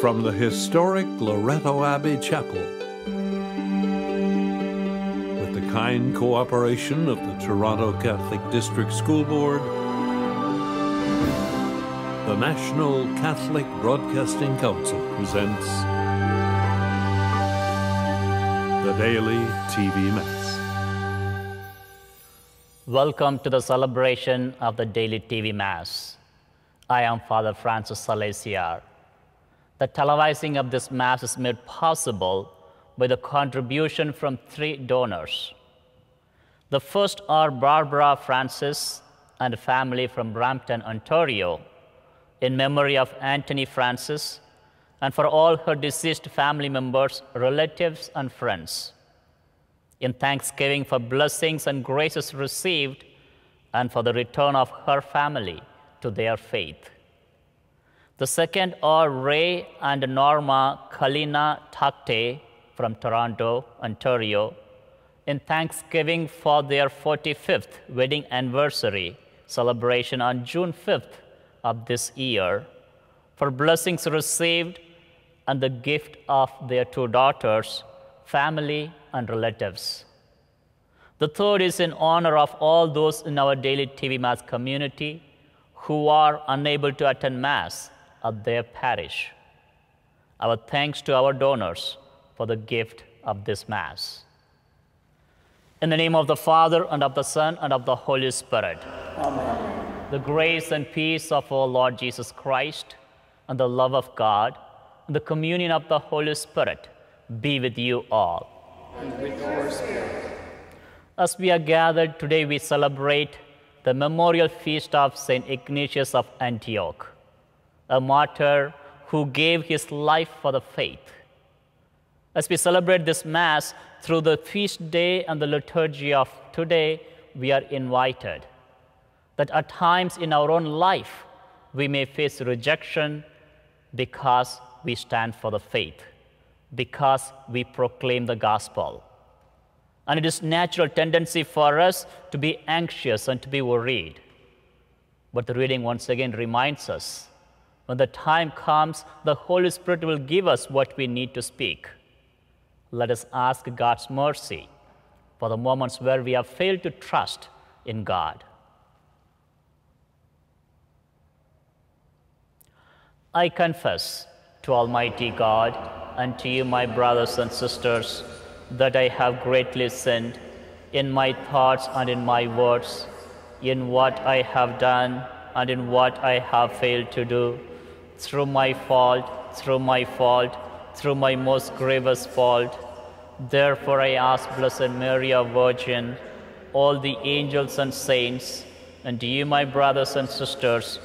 From the historic Loretto Abbey Chapel, with the kind cooperation of the Toronto Catholic District School Board, the National Catholic Broadcasting Council presents the Daily TV Mass. Welcome to the celebration of the Daily TV Mass. I am Father Francis Salasiar. The televising of this Mass is made possible by the contribution from three donors. The first are Barbara Francis and family from Brampton, Ontario, in memory of Anthony Francis and for all her deceased family members, relatives, and friends. In thanksgiving for blessings and graces received and for the return of her family to their faith. The second are Ray and Norma Kalina Takte from Toronto, Ontario, in thanksgiving for their 45th wedding anniversary celebration on June 5th of this year, for blessings received and the gift of their two daughters, family, and relatives. The third is in honor of all those in our daily TV Mass community who are unable to attend Mass at their parish. Our thanks to our donors for the gift of this Mass. In the name of the Father, and of the Son, and of the Holy Spirit. Amen. The grace and peace of our Lord Jesus Christ, and the love of God, and the communion of the Holy Spirit be with you all. And with your spirit. As we are gathered today, we celebrate the memorial feast of St. Ignatius of Antioch, a martyr who gave his life for the faith. As we celebrate this Mass through the feast day and the liturgy of today, we are invited that at times in our own life we may face rejection because we stand for the faith, because we proclaim the gospel. And it is natural tendency for us to be anxious and to be worried. But the reading once again reminds us when the time comes, the Holy Spirit will give us what we need to speak. Let us ask God's mercy for the moments where we have failed to trust in God. I confess to Almighty God and to you, my brothers and sisters, that I have greatly sinned in my thoughts and in my words, in what I have done and in what I have failed to do, through my fault, through my fault, through my most grievous fault. Therefore, I ask Blessed Mary, our Virgin, all the angels and saints, and you, my brothers and sisters,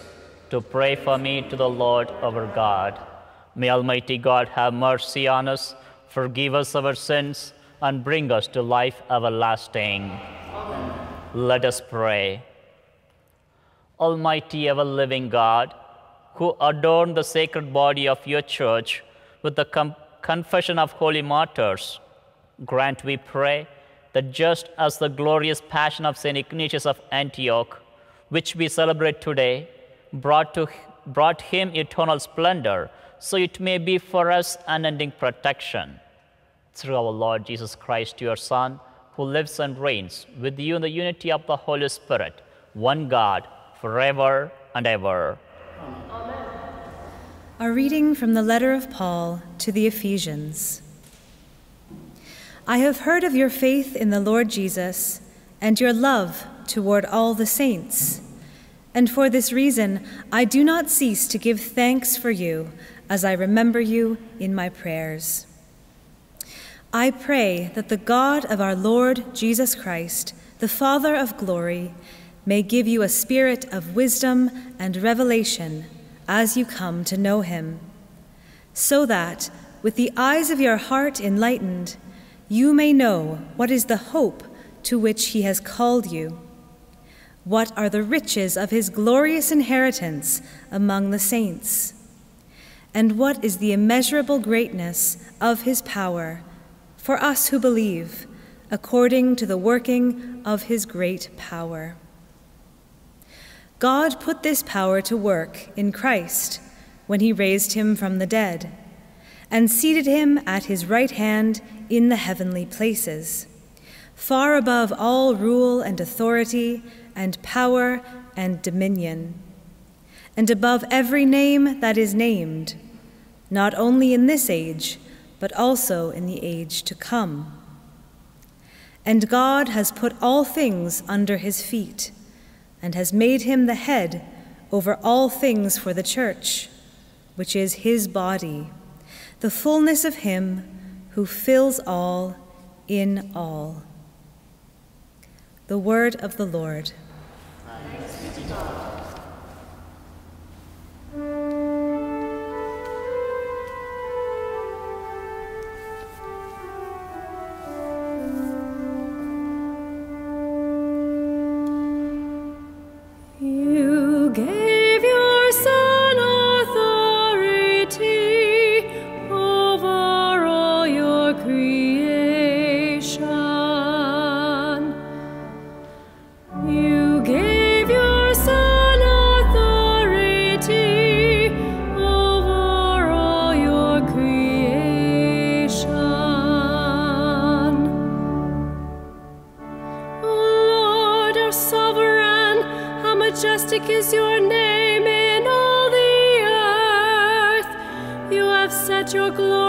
to pray for me to the Lord our God. May Almighty God have mercy on us, forgive us our sins, and bring us to life everlasting. Amen. Let us pray. Almighty ever living God, who adorned the sacred body of your church with the com- confession of holy martyrs, grant, we pray, that just as the glorious passion of St. Ignatius of Antioch, which we celebrate today, brought, to, brought him eternal splendor, so it may be for us unending protection. Through our Lord Jesus Christ, your Son, who lives and reigns with you in the unity of the Holy Spirit, one God, forever and ever. Amen. A reading from the letter of Paul to the Ephesians. I have heard of your faith in the Lord Jesus and your love toward all the saints. And for this reason, I do not cease to give thanks for you as I remember you in my prayers. I pray that the God of our Lord Jesus Christ, the Father of glory, may give you a spirit of wisdom and revelation as you come to know him, so that, with the eyes of your heart enlightened, you may know what is the hope to which he has called you what are the riches of his glorious inheritance among the saints? And what is the immeasurable greatness of his power for us who believe, according to the working of his great power? God put this power to work in Christ when he raised him from the dead, and seated him at his right hand in the heavenly places, far above all rule and authority and power and dominion, and above every name that is named, not only in this age, but also in the age to come. And God has put all things under his feet, and has made him the head over all things for the church, which is his body, the fullness of him who fills all in all. The word of the Lord. You majestic is your name in all the earth. You have set your glory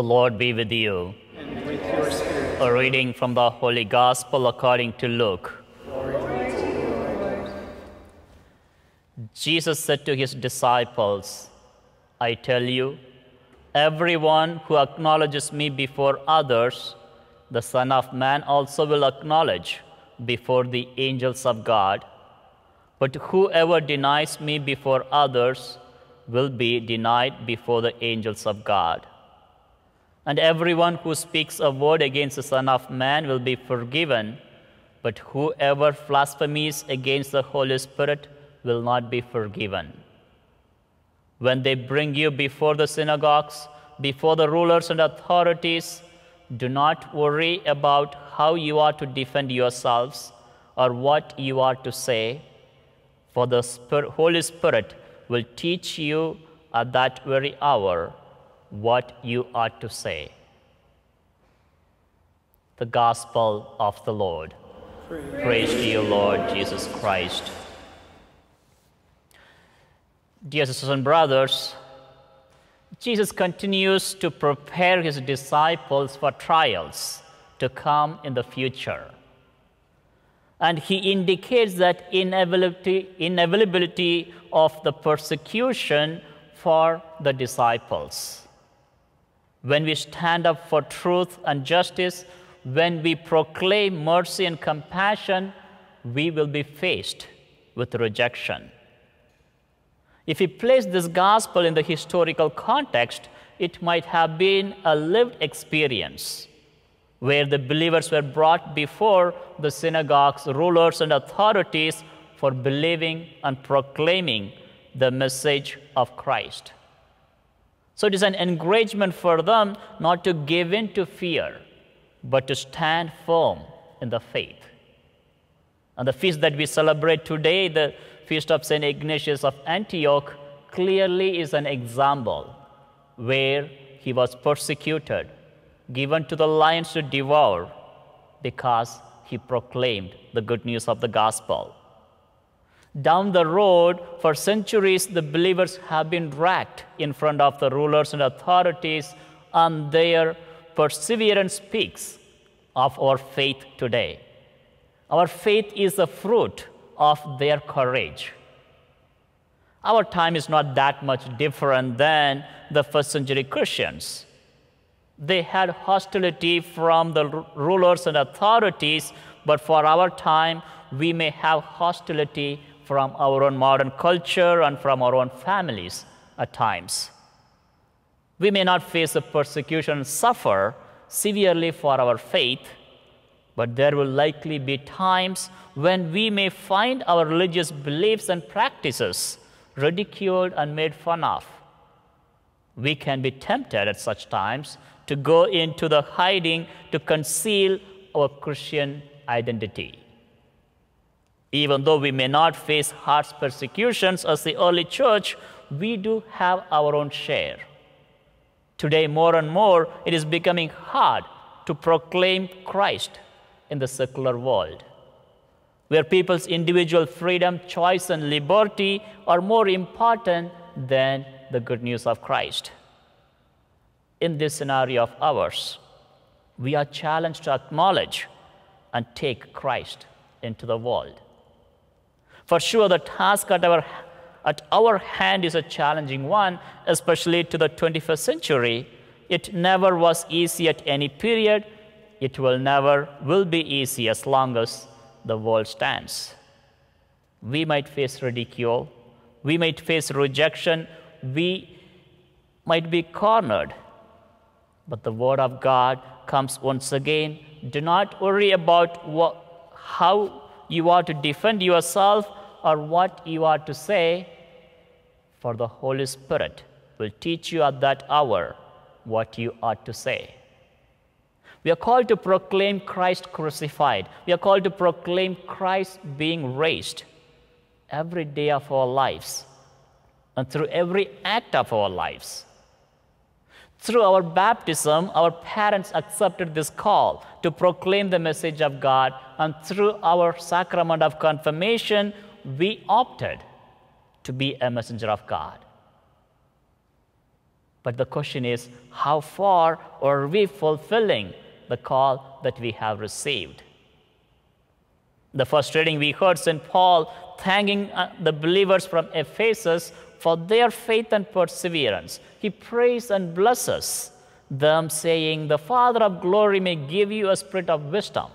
The Lord be with you. and with your spirit. A reading from the Holy Gospel according to Luke. Jesus said to his disciples, I tell you, everyone who acknowledges me before others, the Son of Man also will acknowledge before the angels of God. But whoever denies me before others, will be denied before the angels of God. And everyone who speaks a word against the Son of Man will be forgiven, but whoever blasphemies against the Holy Spirit will not be forgiven. When they bring you before the synagogues, before the rulers and authorities, do not worry about how you are to defend yourselves or what you are to say, for the Holy Spirit will teach you at that very hour what you are to say. The Gospel of the Lord. Praise, Praise to you, Lord Jesus Christ. Dear sisters and brothers, Jesus continues to prepare his disciples for trials to come in the future. And he indicates that inevitability, inevitability of the persecution for the disciples. When we stand up for truth and justice, when we proclaim mercy and compassion, we will be faced with rejection. If we place this gospel in the historical context, it might have been a lived experience where the believers were brought before the synagogues, rulers, and authorities for believing and proclaiming the message of Christ. So it is an encouragement for them not to give in to fear, but to stand firm in the faith. And the feast that we celebrate today, the feast of St. Ignatius of Antioch, clearly is an example where he was persecuted given to the lions to devour because he proclaimed the good news of the gospel. Down the road, for centuries, the believers have been dragged in front of the rulers and authorities, and their perseverance speaks of our faith today. Our faith is the fruit of their courage. Our time is not that much different than the first century Christians they had hostility from the rulers and authorities, but for our time, we may have hostility from our own modern culture and from our own families at times. We may not face the persecution and suffer severely for our faith, but there will likely be times when we may find our religious beliefs and practices ridiculed and made fun of. We can be tempted at such times to go into the hiding to conceal our Christian identity. Even though we may not face harsh persecutions as the early church, we do have our own share. Today, more and more, it is becoming hard to proclaim Christ in the secular world, where people's individual freedom, choice, and liberty are more important than the good news of Christ in this scenario of ours, we are challenged to acknowledge and take Christ into the world. For sure, the task at our, at our hand is a challenging one, especially to the 21st century. It never was easy at any period. It will never will be easy as long as the world stands. We might face ridicule. We might face rejection. We might be cornered but the Word of God comes once again. Do not worry about what, how you are to defend yourself or what you are to say, for the Holy Spirit will teach you at that hour what you ought to say. We are called to proclaim Christ crucified. We are called to proclaim Christ being raised every day of our lives and through every act of our lives. Through our baptism, our parents accepted this call to proclaim the message of God, and through our sacrament of confirmation, we opted to be a messenger of God. But the question is how far are we fulfilling the call that we have received? The first reading we heard St. Paul thanking uh, the believers from Ephesus for their faith and perseverance. He prays and blesses them, saying, The Father of glory may give you a spirit of wisdom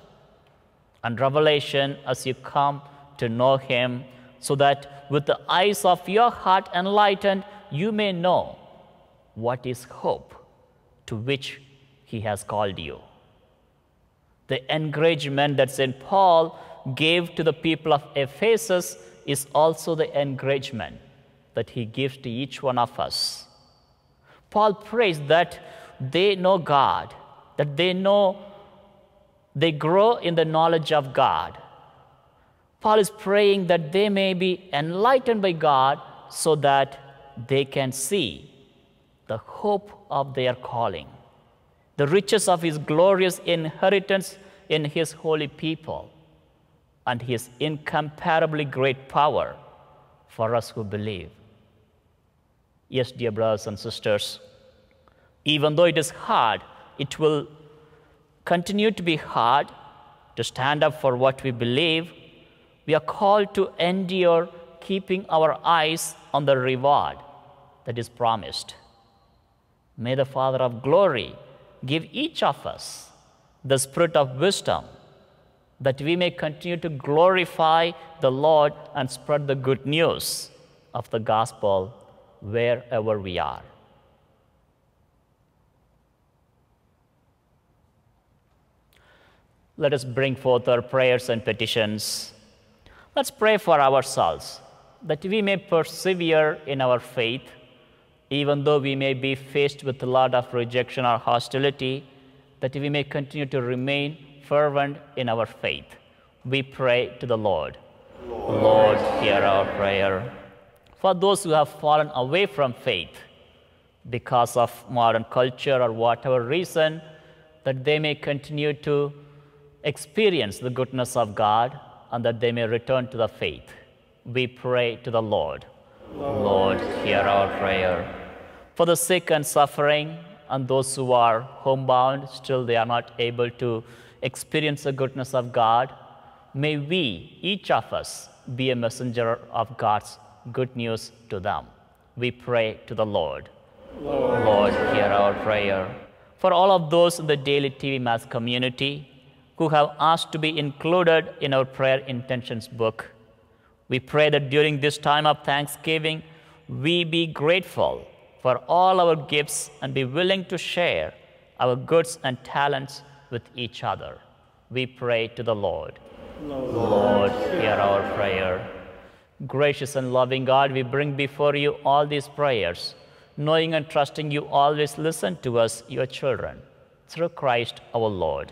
and revelation as you come to know Him, so that with the eyes of your heart enlightened, you may know what is hope to which he has called you. The encouragement that St. Paul gave to the people of Ephesus is also the encouragement that he gives to each one of us. Paul prays that they know God, that they know they grow in the knowledge of God. Paul is praying that they may be enlightened by God so that they can see the hope of their calling, the riches of his glorious inheritance in his holy people, and his incomparably great power for us who believe. Yes, dear brothers and sisters, even though it is hard, it will continue to be hard to stand up for what we believe. We are called to endure, keeping our eyes on the reward that is promised. May the Father of glory give each of us the spirit of wisdom that we may continue to glorify the Lord and spread the good news of the gospel wherever we are. Let us bring forth our prayers and petitions. Let's pray for ourselves that we may persevere in our faith, even though we may be faced with a lot of rejection or hostility, that we may continue to remain fervent in our faith. We pray to the Lord. Lord, Lord hear our prayer. For those who have fallen away from faith because of modern culture or whatever reason, that they may continue to experience the goodness of God and that they may return to the faith. We pray to the Lord. Lord, hear our prayer. For the sick and suffering and those who are homebound, still they are not able to experience the goodness of God, may we, each of us, be a messenger of God's good news to them. We pray to the Lord. Lord, Lord hear our prayer. For all of those in the daily TV Mass community who have asked to be included in our prayer intentions book. We pray that during this time of thanksgiving, we be grateful for all our gifts and be willing to share our goods and talents with each other. We pray to the Lord. Lord, hear our prayer. Gracious and loving God, we bring before you all these prayers, knowing and trusting you always listen to us, your children, through Christ our Lord.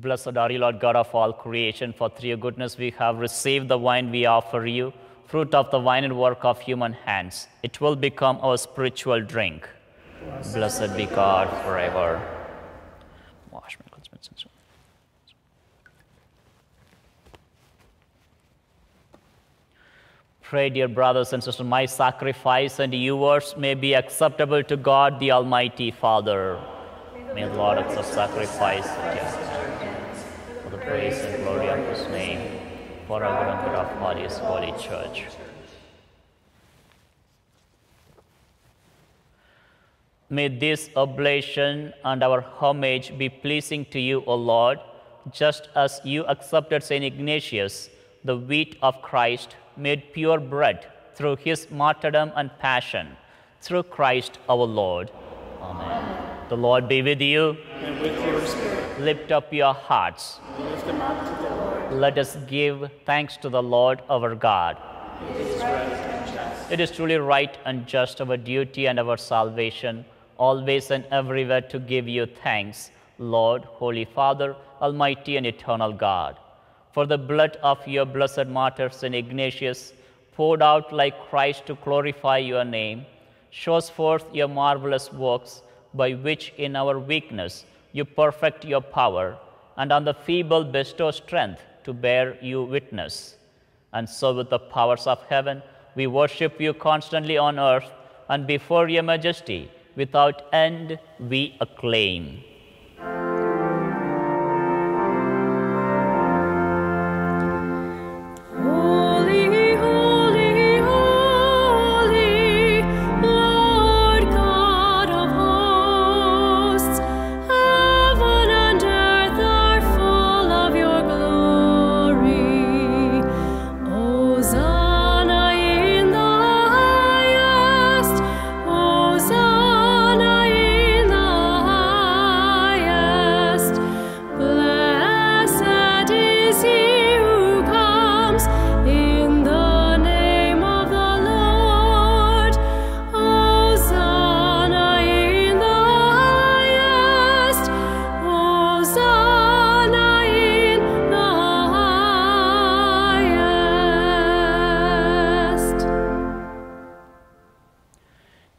Blessed are you, Lord God of all creation, for through your goodness we have received the wine we offer you, fruit of the vine and work of human hands. It will become our spiritual drink. Blessed, be God forever. Pray, dear brothers and sisters, my sacrifice and yours may be acceptable to God, the Almighty Father. May the Lord accept sacrifice. Yes praise and glory of His name, for our good and good of His holy church. May this oblation and our homage be pleasing to you, O Lord, just as you accepted St. Ignatius, the wheat of Christ, made pure bread through his martyrdom and passion, through Christ our Lord. Amen. The Lord be with you. And with your spirit. Lift up your hearts. Lift them up to the Lord. Let us give thanks to the Lord our God. It is right and just. It is truly right and just our duty and our salvation, always and everywhere to give you thanks, Lord, Holy Father, Almighty and eternal God. For the blood of your blessed martyr, St. Ignatius, poured out like Christ to glorify your name, shows forth your marvelous works by which in our weakness you perfect your power, and on the feeble bestow strength to bear you witness. And so, with the powers of heaven, we worship you constantly on earth, and before your majesty, without end, we acclaim.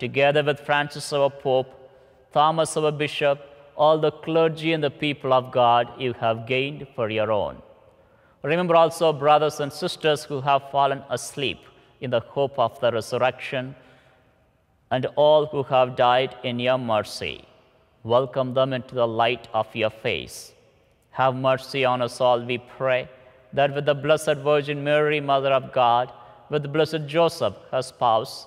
together with Francis, our Pope, Thomas, our Bishop, all the clergy and the people of God you have gained for your own. Remember also brothers and sisters who have fallen asleep in the hope of the resurrection, and all who have died in your mercy. Welcome them into the light of your face. Have mercy on us all, we pray, that with the Blessed Virgin Mary, Mother of God, with the Blessed Joseph, her spouse,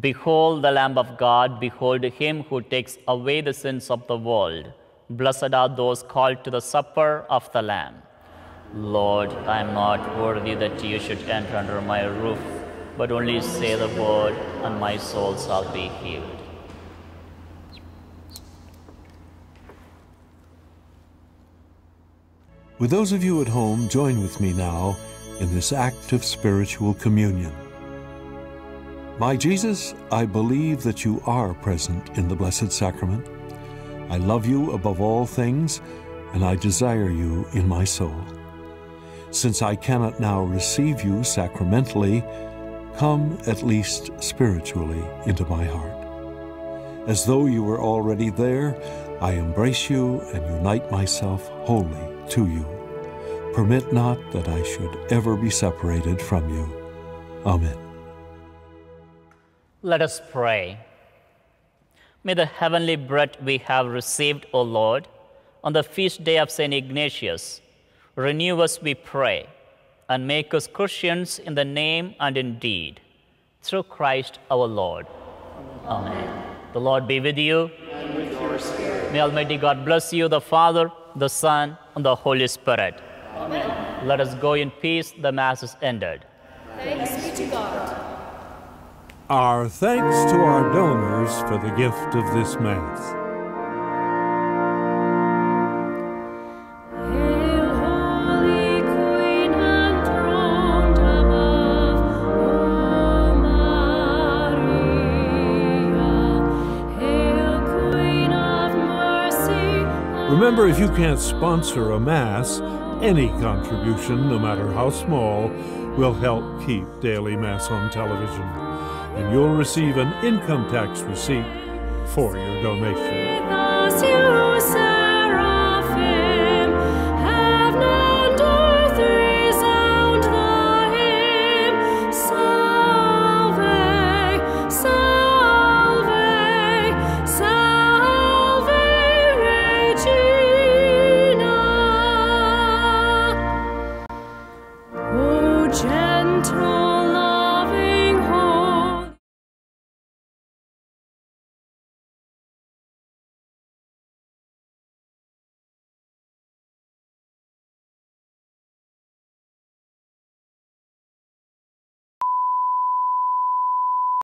Behold the Lamb of God, behold him who takes away the sins of the world. Blessed are those called to the supper of the Lamb. Lord, I am not worthy that you should enter under my roof, but only say the word, and my soul shall be healed. With those of you at home, join with me now in this act of spiritual communion. My Jesus, I believe that you are present in the Blessed Sacrament. I love you above all things, and I desire you in my soul. Since I cannot now receive you sacramentally, come at least spiritually into my heart. As though you were already there, I embrace you and unite myself wholly to you. Permit not that I should ever be separated from you. Amen. Let us pray. May the heavenly bread we have received, O Lord, on the feast day of St. Ignatius, renew us, we pray, and make us Christians in the name and in deed. Through Christ our Lord. Amen. Amen. The Lord be with you. And with your spirit. May Almighty God bless you, the Father, the Son, and the Holy Spirit. Amen. Let us go in peace. The Mass is ended. Thanks be to God. Our thanks to our donors for the gift of this Mass. Hail, Holy Queen, enthroned above, O Maria. Hail, Queen of mercy. Remember, if you can't sponsor a Mass, any contribution, no matter how small, will help keep Daily Mass on television. And you'll receive an income tax receipt for your donation.